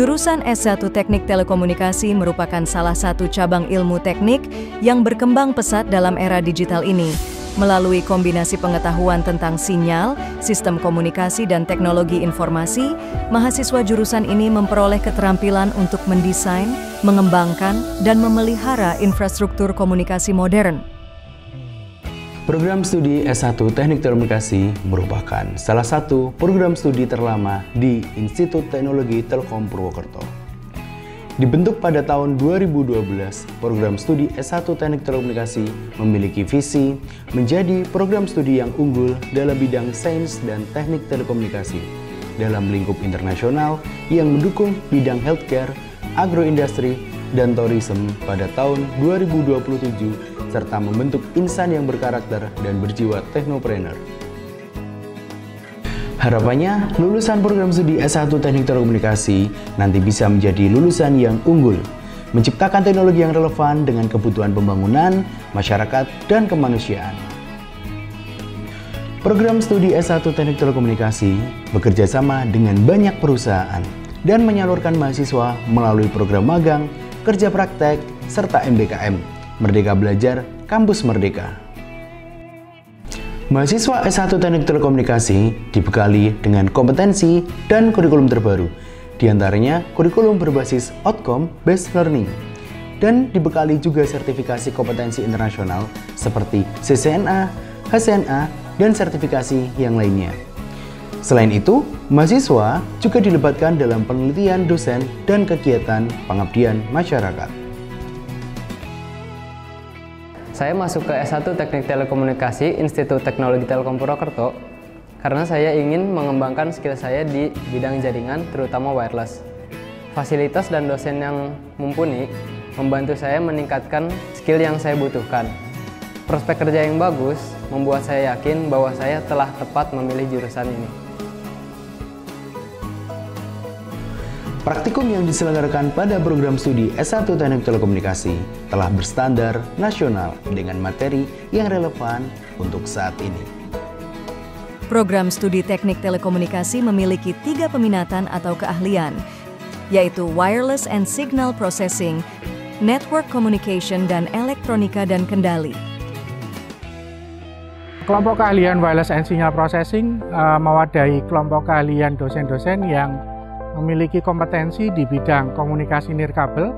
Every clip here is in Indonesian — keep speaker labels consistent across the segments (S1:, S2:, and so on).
S1: Jurusan S1 Teknik Telekomunikasi merupakan salah satu cabang ilmu teknik yang berkembang pesat dalam era digital ini. Melalui kombinasi pengetahuan tentang sinyal, sistem komunikasi, dan teknologi informasi, mahasiswa jurusan ini memperoleh keterampilan untuk mendesain, mengembangkan, dan memelihara infrastruktur komunikasi modern.
S2: Program studi S1 Teknik Telekomunikasi merupakan salah satu program studi terlama di Institut Teknologi Telkom Purwokerto. Dibentuk pada tahun 2012, program studi S1 Teknik Telekomunikasi memiliki visi menjadi program studi yang unggul dalam bidang sains dan teknik telekomunikasi dalam lingkup internasional yang mendukung bidang healthcare, agroindustri, dan tourism pada tahun 2027 serta membentuk insan yang berkarakter dan berjiwa teknopreneur. Harapannya, lulusan program studi S1 Teknik Telekomunikasi nanti bisa menjadi lulusan yang unggul, menciptakan teknologi yang relevan dengan kebutuhan pembangunan, masyarakat, dan kemanusiaan. Program studi S1 Teknik Telekomunikasi bekerja sama dengan banyak perusahaan dan menyalurkan mahasiswa melalui program magang, kerja praktek, serta MBKM Merdeka Belajar Kampus Merdeka. Mahasiswa S1 Teknik Telekomunikasi dibekali dengan kompetensi dan kurikulum terbaru, di antaranya kurikulum berbasis outcome based learning dan dibekali juga sertifikasi kompetensi internasional seperti CCNA, HCNA, dan sertifikasi yang lainnya. Selain itu, mahasiswa juga dilibatkan dalam penelitian dosen dan kegiatan pengabdian masyarakat.
S3: Saya masuk ke S1 Teknik Telekomunikasi Institut Teknologi Telkom Purwokerto karena saya ingin mengembangkan skill saya di bidang jaringan, terutama wireless. Fasilitas dan dosen yang mumpuni membantu saya meningkatkan skill yang saya butuhkan. Prospek kerja yang bagus membuat saya yakin bahwa saya telah tepat memilih jurusan ini.
S2: Praktikum yang diselenggarakan pada program studi S1 Teknik Telekomunikasi telah berstandar nasional dengan materi yang relevan untuk saat ini.
S1: Program studi teknik telekomunikasi memiliki tiga peminatan atau keahlian, yaitu Wireless and Signal Processing, Network Communication, dan Elektronika dan Kendali.
S4: Kelompok keahlian Wireless and Signal Processing uh, mewadahi kelompok keahlian dosen-dosen yang memiliki kompetensi di bidang komunikasi nirkabel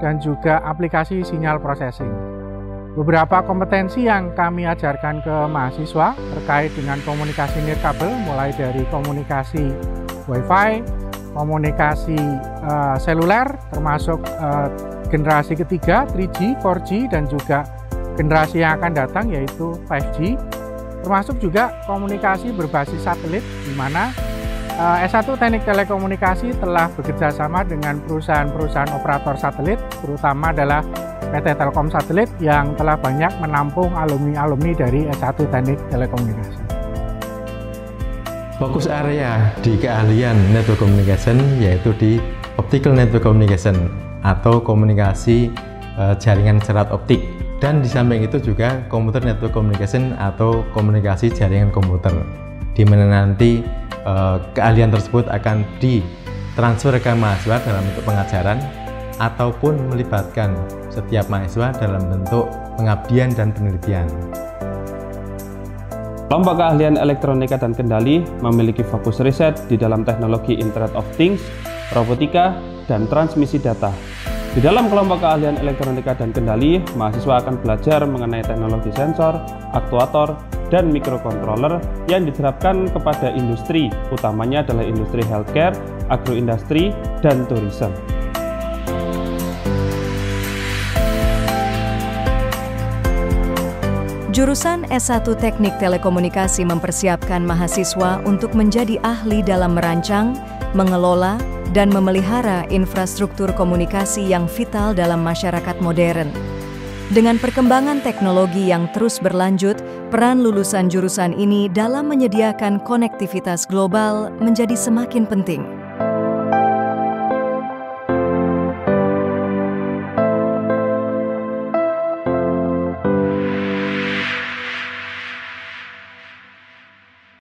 S4: dan juga aplikasi sinyal processing. Beberapa kompetensi yang kami ajarkan ke mahasiswa terkait dengan komunikasi nirkabel mulai dari komunikasi Wi-Fi, komunikasi uh, seluler termasuk uh, generasi ketiga 3G, 4G dan juga generasi yang akan datang yaitu 5G termasuk juga komunikasi berbasis satelit di mana S1 Teknik Telekomunikasi telah bekerja sama dengan perusahaan-perusahaan operator satelit, terutama adalah PT Telkom Satelit yang telah banyak menampung alumni-alumni dari S1 Teknik Telekomunikasi.
S5: Fokus area di keahlian Network Communication yaitu di Optical Network Communication atau komunikasi uh, jaringan serat optik dan di samping itu juga Computer Network Communication atau komunikasi jaringan komputer di mana nanti eh, keahlian tersebut akan ditransfer ke mahasiswa dalam bentuk pengajaran ataupun melibatkan setiap mahasiswa dalam bentuk pengabdian dan penelitian.
S6: Kelompok keahlian elektronika dan kendali memiliki fokus riset di dalam teknologi Internet of Things, robotika, dan transmisi data. Di dalam kelompok keahlian elektronika dan kendali, mahasiswa akan belajar mengenai teknologi sensor, aktuator, dan microcontroller yang diterapkan kepada industri, utamanya adalah industri healthcare, agroindustri, dan tourism.
S1: Jurusan S1 Teknik Telekomunikasi mempersiapkan mahasiswa untuk menjadi ahli dalam merancang, mengelola, dan memelihara infrastruktur komunikasi yang vital dalam masyarakat modern. Dengan perkembangan teknologi yang terus berlanjut, peran lulusan jurusan ini dalam menyediakan konektivitas global menjadi semakin penting.